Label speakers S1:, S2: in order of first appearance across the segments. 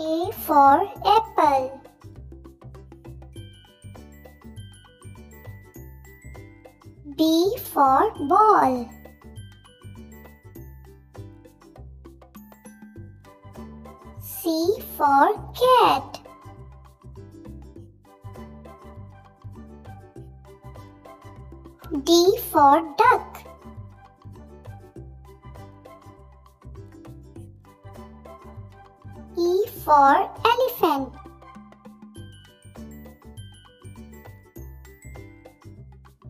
S1: A for apple. B for ball. C for cat. D for duck. E for elephant.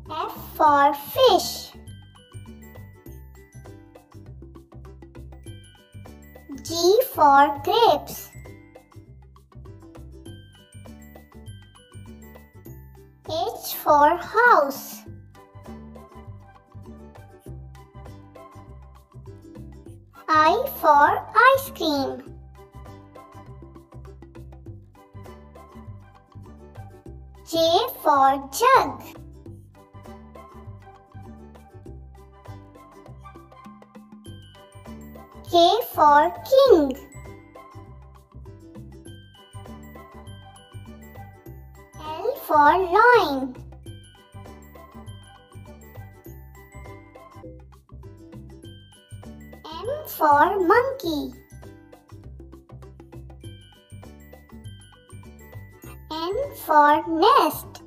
S1: F for fish. G for grapes. H for house. I for ice cream. J for jug. K for king. L for lion. M for monkey. N for nest.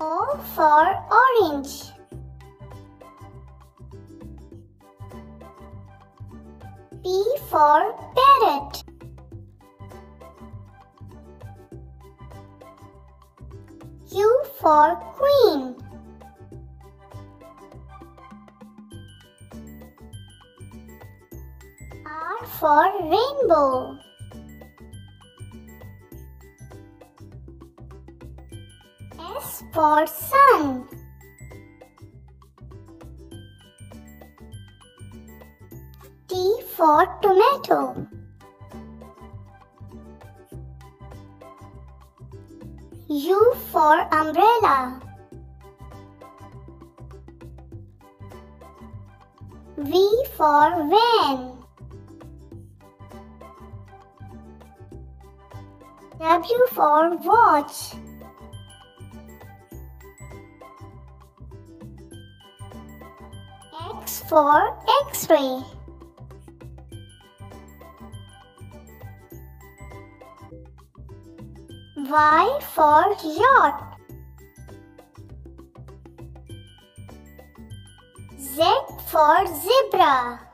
S1: O for orange. P for parrot. Q for queen. R for rainbow. S for sun. T for tomato. U for umbrella. V for van. W for watch. X for X-ray. Y for yacht. Z for zebra.